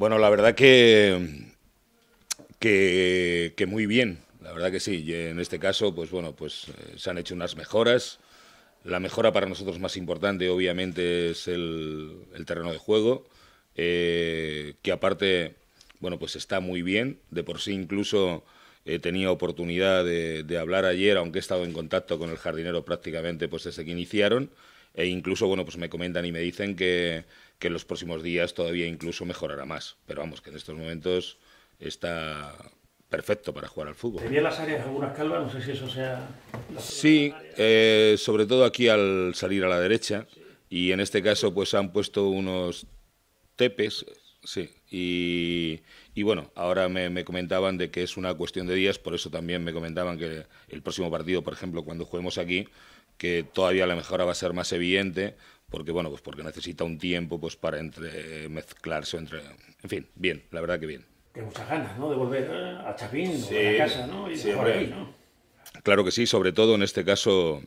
Bueno, la verdad que, que, muy bien, la verdad que sí. Y en este caso, pues bueno, pues eh, se han hecho unas mejoras. La mejora para nosotros más importante, obviamente, es el, terreno de juego, eh, que aparte, bueno, pues está muy bien. De por sí, incluso he tenido oportunidad de, de, hablar ayer, aunque he estado en contacto con el jardinero prácticamente pues desde que iniciaron, e incluso, bueno, pues me comentan y me dicen que, que en los próximos días todavía incluso mejorará más. Pero vamos, que en estos momentos está perfecto para jugar al fútbol. ¿Tenía las áreas algunas calvas? No sé si eso sea... Sí, eh, sobre todo aquí al salir a la derecha. Y en este caso pues han puesto unos tepes, sí. Y, y bueno, ahora me, me, comentaban de que es una cuestión de días, por eso también me comentaban que el próximo partido, por ejemplo, cuando juguemos aquí, que todavía la mejora va a ser más evidente, porque bueno, pues porque necesita un tiempo pues para entre mezclarse entre, en fin, bien, la verdad que bien. Que muchas ganas, ¿no? De volver eh, a Chapín o a casa, ¿no? Y sí, ¿no? Claro que sí, sobre todo en este caso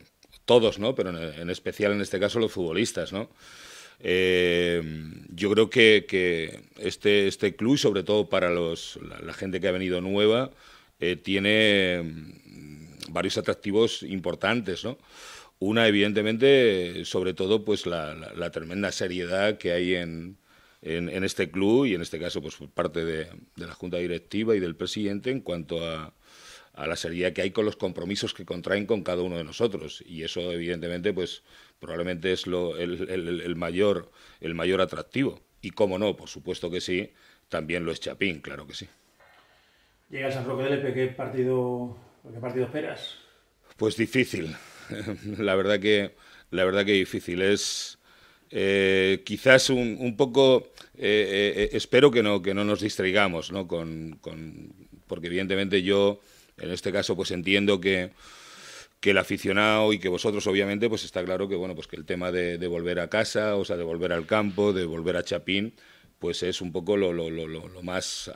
todos, ¿no? Pero en, especial en este caso los futbolistas, ¿no? Eh, yo creo que, que, este, este club, sobre todo para los, la, gente que ha venido nueva, eh, tiene mm, varios atractivos importantes, ¿no? Una, evidentemente, sobre todo, pues la, tremenda seriedad que hay en, en, este club y en este caso, pues por parte de, la Junta Directiva y del presidente en cuanto a, a la seriedad que hay con los compromisos que contraen con cada uno de nosotros. Y eso, evidentemente, pues probablemente es lo, el, el, mayor, el mayor atractivo. Y cómo no, por supuesto que sí, también lo es Chapín, claro que sí. Llega San Roque del Epe, ¿qué partido, ¿qué partido esperas? Pues difícil, la verdad que la verdad que difícil. Es eh, quizás un, poco eh, eh, espero que no que no nos distraigamos no con, porque evidentemente yo en este caso pues entiendo que que el aficionado y que vosotros obviamente pues está claro que bueno pues que el tema de, volver a casa o sea de volver al campo de volver a Chapín pues es un poco lo, lo, lo, lo más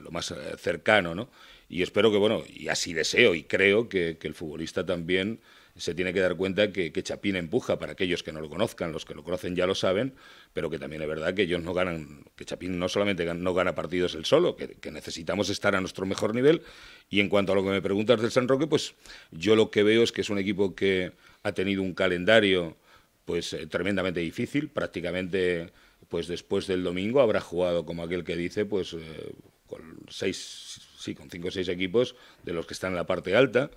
lo más cercano no y espero que, bueno, y así deseo y creo que, el futbolista también se tiene que dar cuenta que, Chapín empuja para aquellos que no lo conozcan, los que lo conocen ya lo saben, pero que también es verdad que ellos no ganan, que Chapín no solamente no gana partidos él solo, que, necesitamos estar a nuestro mejor nivel. Y en cuanto a lo que me preguntas del San Roque, pues yo lo que veo es que es un equipo que ha tenido un calendario pues eh, tremendamente difícil, prácticamente pues después del domingo habrá jugado como aquel que dice pues eh, con seis sí, con cinco o seis equipos de los que están en la parte alta.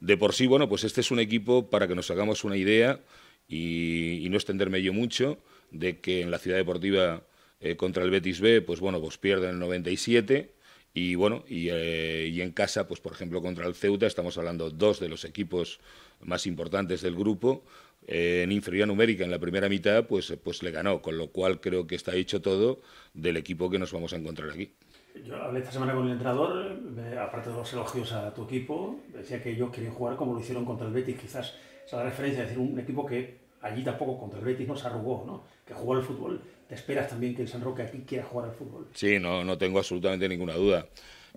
De por sí, bueno, pues este es un equipo, para que nos hagamos una idea y, no extenderme yo mucho, de que en la ciudad deportiva eh, contra el Betis B, pues bueno, pues pierden el 97 y bueno, eh, y, en casa, pues por ejemplo contra el Ceuta, estamos hablando dos de los equipos más importantes del grupo, eh, en inferioridad numérica en la primera mitad, pues, pues le ganó, con lo cual creo que está hecho todo del equipo que nos vamos a encontrar aquí. Yo hablé esta semana con el entrenador, aparte de los elogios a tu equipo, decía que ellos querían jugar como lo hicieron contra el Betis, quizás esa la referencia, es decir, un equipo que allí tampoco contra el Betis no se arrugó, ¿no? que jugó al fútbol. ¿Te esperas también que el San Roque aquí quiera jugar al fútbol? Sí, no, no tengo absolutamente ninguna duda.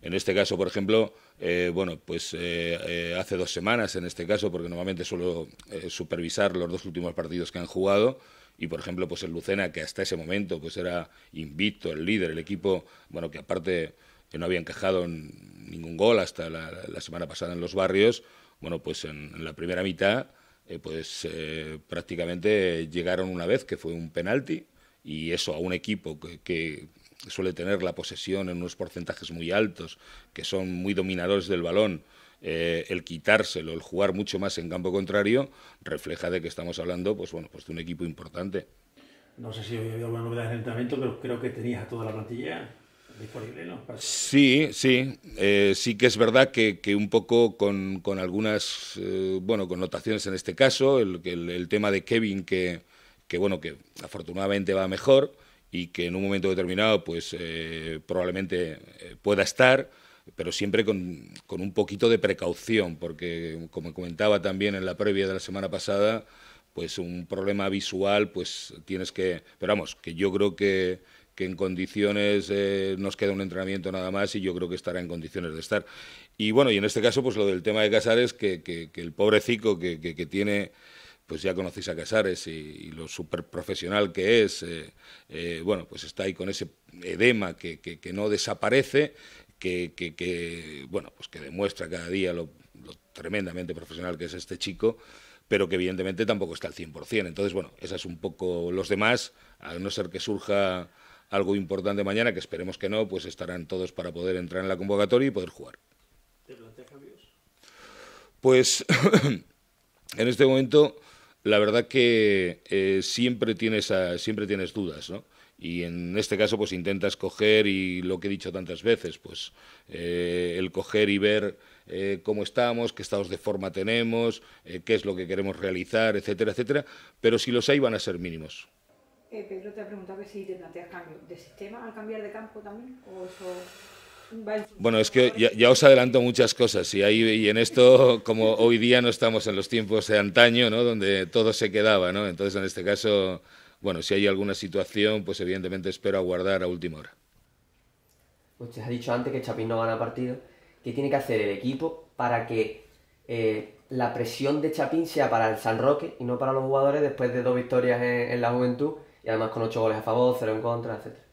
En este caso, por ejemplo, eh, bueno, pues eh, eh, hace dos semanas, en este caso, porque normalmente suelo supervisar los dos últimos partidos que han jugado, y por ejemplo pues el Lucena que hasta ese momento pues era invicto el líder el equipo bueno que aparte que no había encajado ningún gol hasta la, semana pasada en los barrios bueno pues en, la primera mitad eh, pues eh, prácticamente llegaron una vez que fue un penalti y eso a un equipo que suele tener la posesión en unos porcentajes muy altos que son muy dominadores del balón eh, el quitárselo, el jugar mucho más en campo contrario, refleja de que estamos hablando pues, bueno, pues de un equipo importante. No sé si ha habido alguna novedad en el entrenamiento, pero creo que tenías a toda la plantilla disponible, ¿no? Sí, sí. Eh, sí que es verdad que, que un poco con, con algunas eh, bueno, connotaciones en este caso, el, el, el tema de Kevin que, que, bueno, que afortunadamente va mejor y que en un momento determinado pues probablemente pueda estar pero siempre con, con, un poquito de precaución, porque como comentaba también en la previa de la semana pasada, pues un problema visual, pues tienes que, pero vamos, que yo creo que, que en condiciones eh, nos queda un entrenamiento nada más y yo creo que estará en condiciones de estar. Y bueno, y en este caso, pues lo del tema de Casares, que, que, que el pobrecico que, que, tiene pues ya conocéis a Casares y, lo súper profesional que es, bueno, pues está ahí con ese edema que, no desaparece, que, que, bueno, pues que demuestra cada día lo, lo tremendamente profesional que es este chico pero que evidentemente tampoco está al 100%. Entonces, bueno, esas es un poco los demás, a no ser que surja algo importante mañana, que esperemos que no, pues estarán todos para poder entrar en la convocatoria y poder jugar. Pues en este momento, la verdad que eh, siempre, tienes siempre tienes dudas, ¿no? Y en este caso pues intentas coger y lo que he dicho tantas veces pues eh, el coger y ver eh, cómo estamos qué estados de forma tenemos eh, qué es lo que queremos realizar etcétera etcétera pero si los hay van a ser mínimos. Pedro te ha preguntado que si te planteas cambio. De sistema al cambiar de campo también o eso bueno, es que ya, os adelanto muchas cosas. Y, ahí, y en esto, como hoy día no estamos en los tiempos de antaño, ¿no? donde todo se quedaba, ¿no? entonces en este caso bueno, si hay alguna situación, pues evidentemente espero aguardar a última hora. Usted ha dicho antes que Chapín no gana partido. ¿Qué tiene que hacer el equipo para que eh, la presión de Chapín sea para el San Roque y no para los jugadores después de dos victorias en, la juventud y además con ocho goles a favor, cero en contra, etcétera?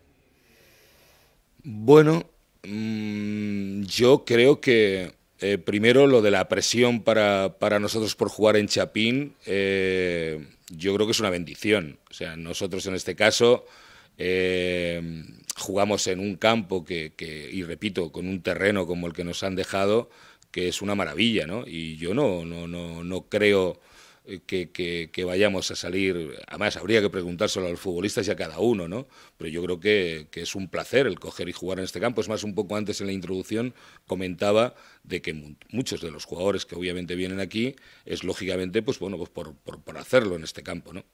Bueno, mm, yo creo que eh, primero lo de la presión para, para, nosotros por jugar en Chapín. Eh, yo creo que es una bendición. O sea, nosotros en este caso eh, jugamos en un campo que, y repito, con un terreno como el que nos han dejado, que es una maravilla, ¿no? Y yo no, no, no, no creo que, vayamos a salir. Además, habría que preguntárselo a los futbolistas y a cada uno, ¿no? Pero yo creo que, es un placer el coger y jugar en este campo. Es más, un poco antes en la introducción comentaba de que muchos de los jugadores que obviamente vienen aquí es lógicamente, pues bueno, pues por, por, hacerlo en este campo, ¿no?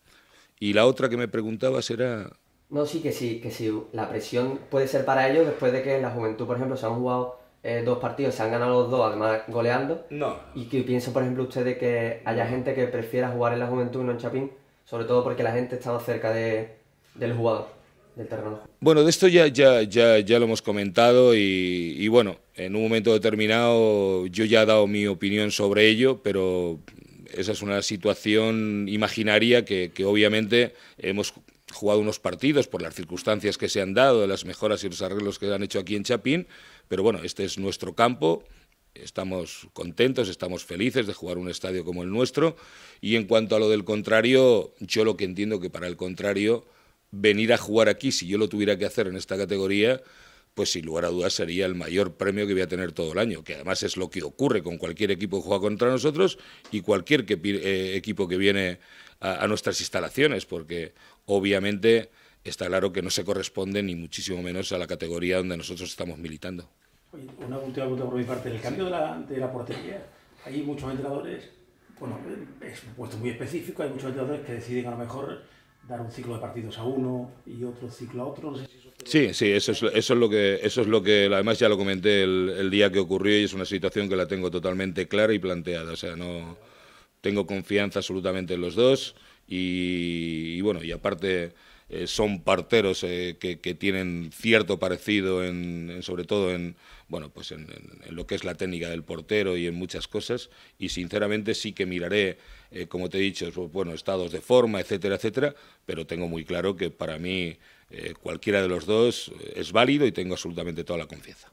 Y la otra que me preguntabas era. No, sí, que sí, que sí. La presión puede ser para ellos después de que en la juventud, por ejemplo, se han jugado eh, dos partidos, se han ganado los dos, además goleando. No. Y que pienso, por ejemplo, usted de que haya gente que prefiera jugar en la juventud y no en Chapín, sobre todo porque la gente está más cerca de, del jugador, del terreno. Bueno, de esto ya, ya, ya, ya lo hemos comentado y, y bueno, en un momento determinado yo ya he dado mi opinión sobre ello, pero esa es una situación imaginaria que, que, obviamente hemos jugado unos partidos por las circunstancias que se han dado, las mejoras y los arreglos que han hecho aquí en Chapín, pero bueno, este es nuestro campo, estamos contentos, estamos felices de jugar un estadio como el nuestro, y en cuanto a lo del contrario, yo lo que entiendo que para el contrario, venir a jugar aquí, si yo lo tuviera que hacer en esta categoría, pues sin lugar a dudas sería el mayor premio que voy a tener todo el año, que además es lo que ocurre con cualquier equipo que juega contra nosotros y cualquier eh, equipo que viene a nuestras instalaciones, porque obviamente está claro que no se corresponde ni muchísimo menos a la categoría donde nosotros estamos militando. una última pregunta por mi parte. El cambio de la, de la portería, hay muchos entrenadores, bueno, es un puesto muy específico, hay muchos entrenadores que deciden a lo mejor dar un ciclo de partidos a uno y otro ciclo a otro. Sí, sí, eso es, eso es lo que, eso es lo que, además ya lo comenté el, día que ocurrió y es una situación que la tengo totalmente clara y planteada. O sea, no tengo confianza absolutamente en los dos y bueno, y aparte eh, son parteros eh, que, tienen cierto parecido, en, sobre todo en, bueno, pues en, lo que es la técnica del portero y en muchas cosas. Y sinceramente sí que miraré, eh, como te he dicho, bueno, estados de forma, etcétera, etcétera, pero tengo muy claro que para mí cualquiera de los dos es válido y tengo absolutamente toda la confianza.